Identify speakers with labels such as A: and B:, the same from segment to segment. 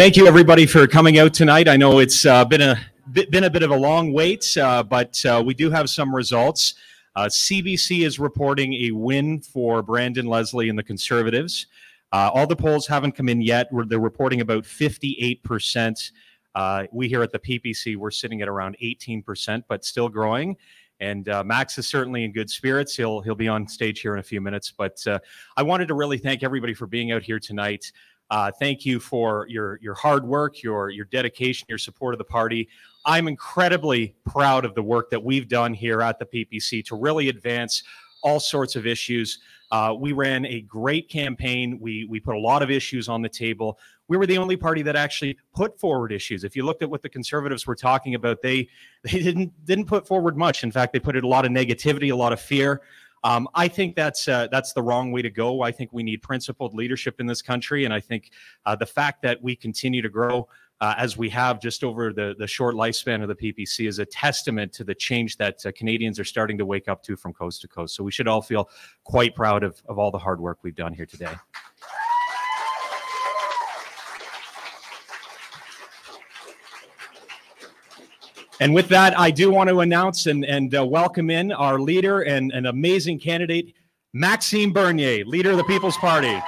A: Thank you, everybody, for coming out tonight. I know it's uh, been a been a bit of a long wait, uh, but uh, we do have some results. Uh, CBC is reporting a win for Branden Leslie and the Conservatives. Uh, all the polls haven't come in yet. They're reporting about 58%. Uh, we here at the PPC, we're sitting at around 18%, but still growing. And uh, Max is certainly in good spirits. He'll he'll be on stage here in a few minutes. But uh, I wanted to really thank everybody for being out here tonight. Uh, thank you for your your hard work, your your dedication, your support of the party. I'm incredibly proud of the work that we've done here at the PPC to really advance all sorts of issues. Uh, we ran a great campaign. We we put a lot of issues on the table. We were the only party that actually put forward issues. If you looked at what the conservatives were talking about, they they didn't didn't put forward much. In fact, they put in a lot of negativity, a lot of fear. Um, I think that's uh, that's the wrong way to go. I think we need principled leadership in this country, and I think uh, the fact that we continue to grow uh, as we have just over the, the short lifespan of the PPC is a testament to the change that uh, Canadians are starting to wake up to from coast to coast. So we should all feel quite proud of, of all the hard work we've done here today. And with that, I do want to announce and, and uh, welcome in our leader and an amazing candidate, Maxime Bernier, leader of the People's Party.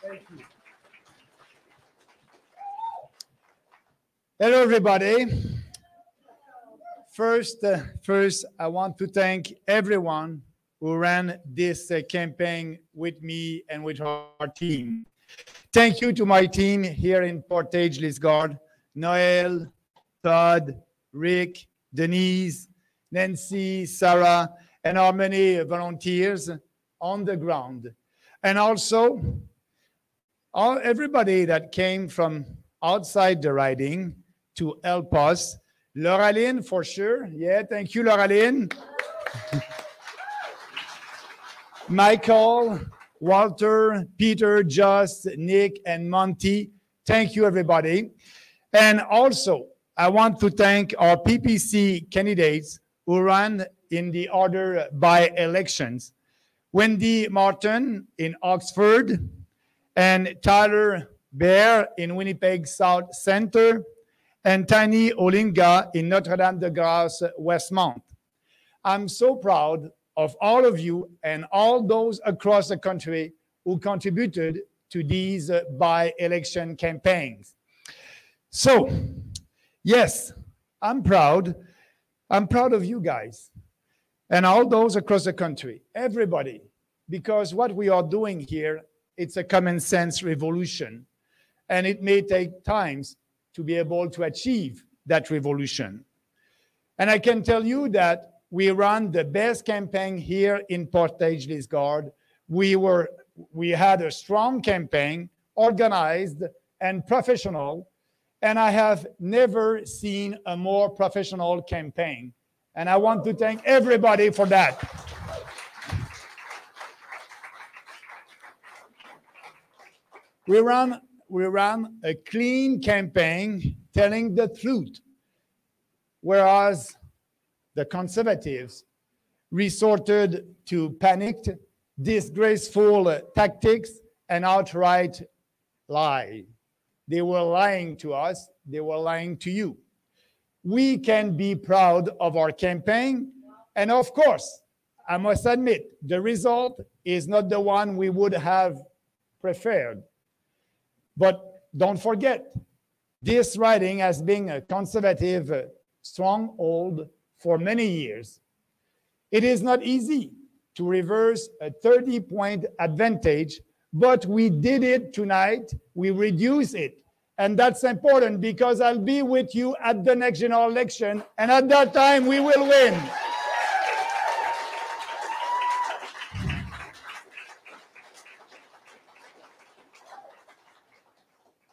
A: Thank you.
B: Hello, everybody. First, uh, first, I want to thank everyone who ran this uh, campaign with me and with our team. Thank you to my team here in Portage Lisgar, Noel, Todd, Rick, Denise, Nancy, Sarah, and our many volunteers on the ground. And also, all, everybody that came from outside the riding to help us. Lauraline, for sure. Yeah, thank you, Lauraline. Michael, Walter, Peter, Just, Nick, and Monty. Thank you, everybody. And also, I want to thank our PPC candidates who ran in the order by elections. Wendy Martin in Oxford and Tyler Bear in Winnipeg South Center and Tiny Olinga in Notre-Dame-de-Grâce, Westmount. I'm so proud of all of you and all those across the country who contributed to these uh, by-election campaigns. So, yes, I'm proud. I'm proud of you guys and all those across the country, everybody, because what we are doing here, it's a common sense revolution. And it may take times to be able to achieve that revolution. And I can tell you that we ran the best campaign here in Portage Lisgar. We were we had a strong campaign, organized and professional, and I have never seen a more professional campaign. And I want to thank everybody for that. We ran, we ran a clean campaign telling the truth, whereas the conservatives resorted to panicked, disgraceful tactics and outright lie. They were lying to us, they were lying to you. We can be proud of our campaign. And of course, I must admit, the result is not the one we would have preferred. But don't forget, this riding has been a conservative stronghold for many years. It is not easy to reverse a 30 point advantage, but we did it tonight. We reduce it. And that's important because I'll be with you at the next general election, and at that time, we will win.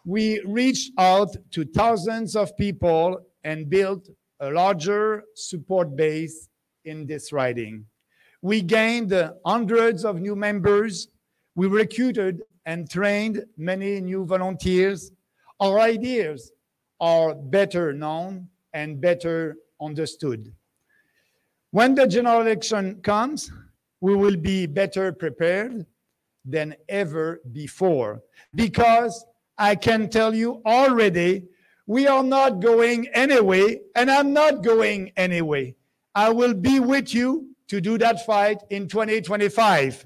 B: we reached out to thousands of people and built a larger support base in this riding. We gained hundreds of new members. We recruited and trained many new volunteers. Our ideas are better known and better understood. When the general election comes, we will be better prepared than ever before. Because I can tell you already, we are not going anyway, and I'm not going anyway. I will be with you to do that fight in 2025.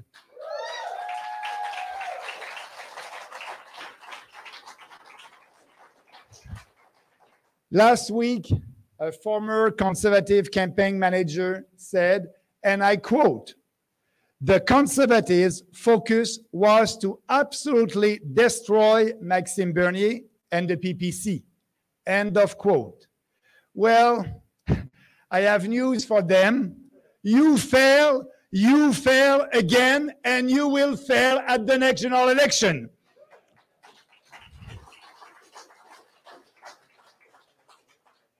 B: Last week, a former conservative campaign manager said, and I quote, the conservatives' focus was to absolutely destroy Maxime Bernier and the PPC. End of quote. Well, I have news for them. You fail, you fail again, and you will fail at the next general election.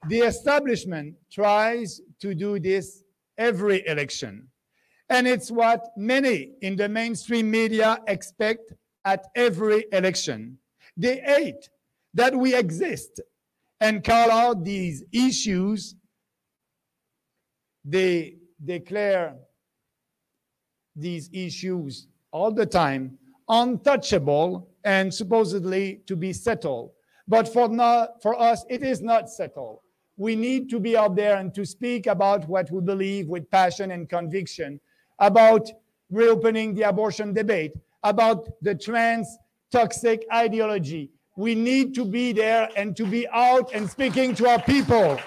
B: The establishment tries to do this every election. And it's what many in the mainstream media expect at every election. They hate that we exist and call out these issues. They declare these issues all the time untouchable and supposedly to be settled. But for, not, for us, it is not settled we need to be out there and to speak about what we believe with passion and conviction, about reopening the abortion debate, about the trans toxic ideology. We need to be there and to be out and speaking to our people.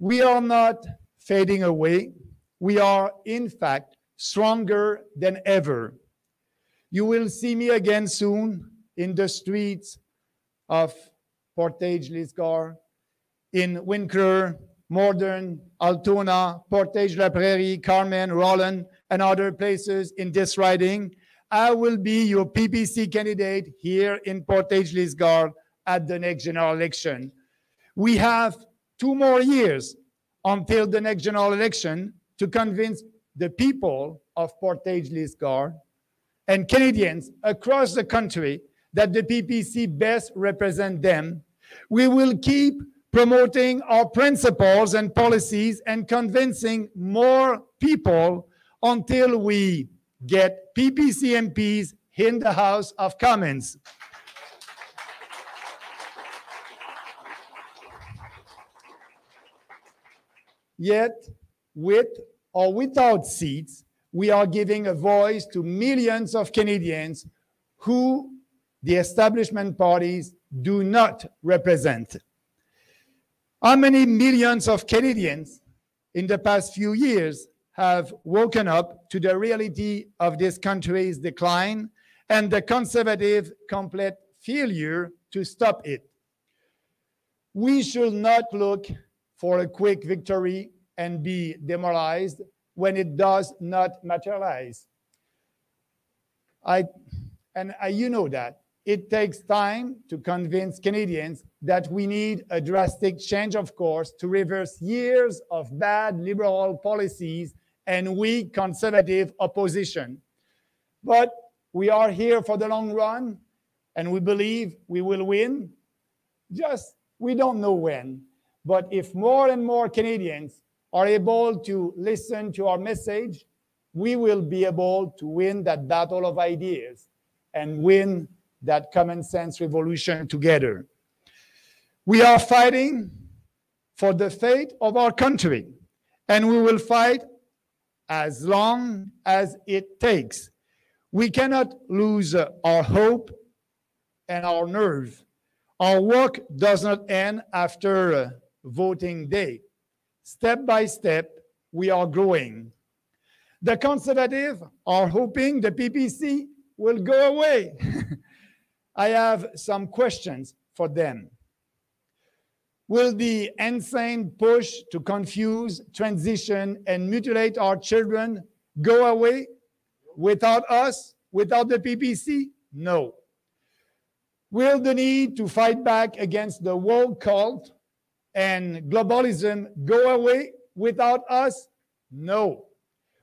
B: We are not fading away. We are, in fact, stronger than ever. You will see me again soon in the streets of Portage Lisgar, in Winkler, Morden, Altona, Portage La Prairie, Carman, Roland, and other places in this riding. I will be your PPC candidate here in Portage Lisgar at the next general election. We have two more years until the next general election to convince the people of Portage Lisgar and Canadians across the country that the PPC best represent them. We will keep promoting our principles and policies and convincing more people until we get PPC MPs in the House of Commons. Yet, with or without seats, we are giving a voice to millions of Canadians who the establishment parties do not represent. How many millions of Canadians in the past few years have woken up to the reality of this country's decline and the conservative complete failure to stop it? We should not look for a quick victory and be demoralized when it does not materialize. I, and I, you know that. It takes time to convince Canadians that we need a drastic change of course to reverse years of bad liberal policies and weak conservative opposition. But we are here for the long run and we believe we will win. Just we don't know when. But if more and more Canadians are able to listen to our message, we will be able to win that battle of ideas and win that common sense revolution together. We are fighting for the fate of our country, and we will fight as long as it takes. We cannot lose our hope and our nerve. Our work does not end after uh, voting day. Step by step, we are growing. The conservative are hoping the PPC will go away. I have some questions for them. Will the insane push to confuse, transition, and mutilate our children go away without us, without the PPC? No. Will the need to fight back against the world cult and globalism go away without us? No.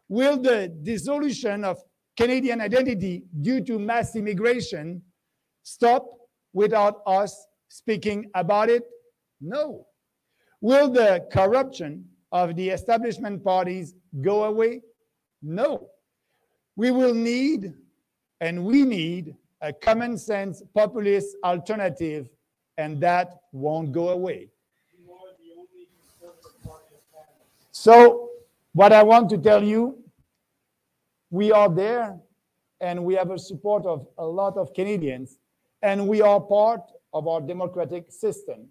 B: Will the dissolution of Canadian identity due to mass immigration stop without us speaking about it? No. Will the corruption of the establishment parties go away? No. We will need, and we need, a common sense populist alternative, and that won't go away. So, what I want to tell you, we are there and we have a support of a lot of Canadians, and we are part of our democratic system.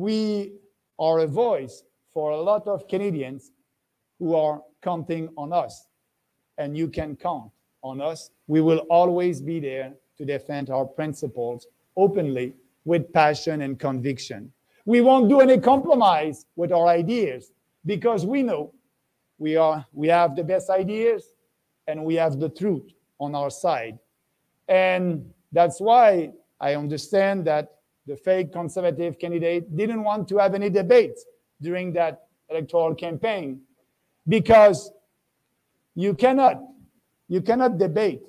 B: We are a voice for a lot of Canadians who are counting on us, and you can count on us. We will always be there to defend our principles openly with passion and conviction. We won't do any compromise with our ideas because we know we are we have the best ideas and we have the truth on our side. And that's why I understand that the fake conservative candidate didn't want to have any debates during that electoral campaign because you cannot you cannot debate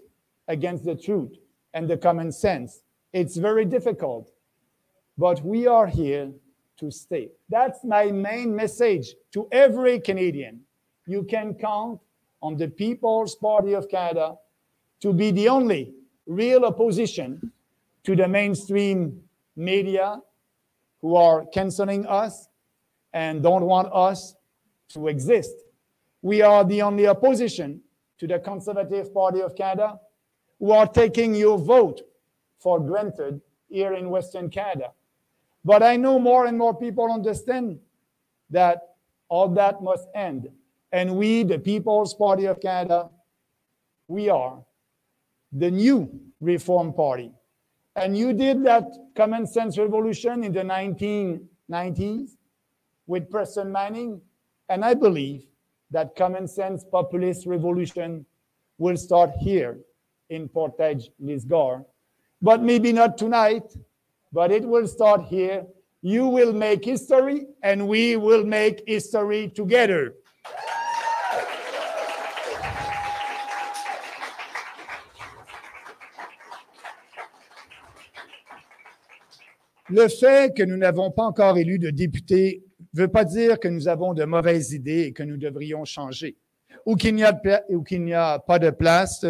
B: against the truth and the common sense. It's very difficult, but we are here to stay. That's my main message to every Canadian. You can count on the People's Party of Canada to be the only real opposition to the mainstream media who are canceling us and don't want us to exist. We are the only opposition to the Conservative Party of Canada who are taking your vote for granted here in Western Canada. But I know more and more people understand that all that must end. And we, the People's Party of Canada, we are the new Reform Party. And you did that common sense revolution in the 1990s with Preston Manning. And I believe that common sense populist revolution will start here in Portage Lisgar. But maybe not tonight, but it will start here. You will make history, and we will make history together. Le fait que nous n'avons pas encore élu de député ne veut pas dire que nous avons de mauvaises idées et que nous devrions changer, ou qu'il n'y a, a, pas de place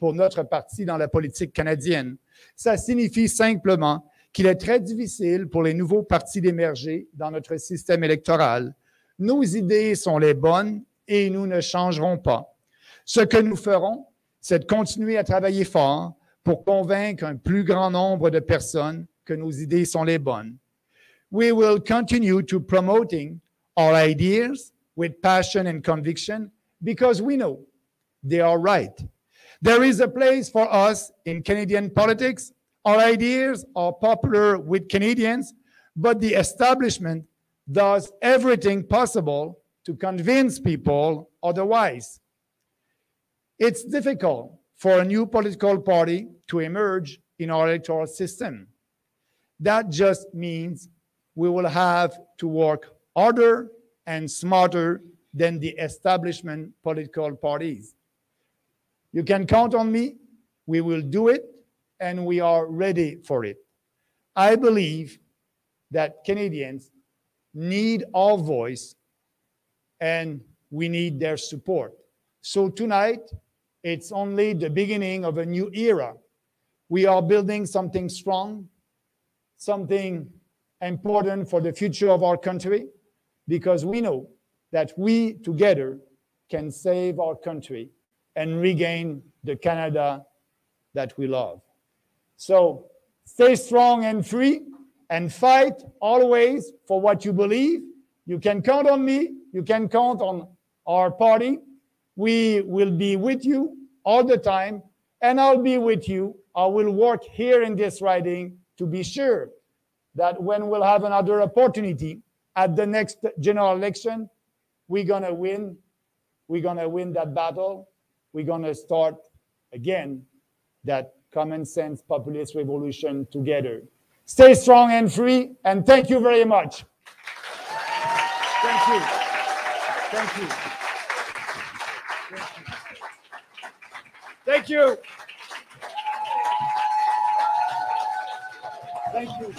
B: pour notre parti dans la politique canadienne. Ça signifie simplement qu'il est très difficile pour les nouveaux partis d'émerger dans notre système électoral. Nos idées sont les bonnes et nous ne changerons pas. Ce que nous ferons, c'est de continuer à travailler fort pour convaincre un plus grand nombre de personnes que nos idées sont les bonnes. We will continue to promoting our ideas with passion and conviction because we know they are right. There is a place for us in Canadian politics. Our ideas are popular with Canadians, but the establishment does everything possible to convince people otherwise. It's difficult for a new political party to emerge in our electoral system. That just means we will have to work harder and smarter than the establishment political parties. You can count on me. We will do it, and we are ready for it. I believe that Canadians need our voice and we need their support. So tonight, it's only the beginning of a new era. We are building something strong, something important for the future of our country, because we know that we together can save our country and regain the Canada that we love. So stay strong and free and fight always for what you believe. You can count on me. You can count on our party. We will be with you all the time, and I'll be with you. I will work here in this riding to be sure that when we'll have another opportunity at the next general election, we're going to win. We're going to win that battle we're going to start again that common sense populist revolution together. Stay strong and free, and thank you very much. Thank you. Thank you. Thank you. Thank you.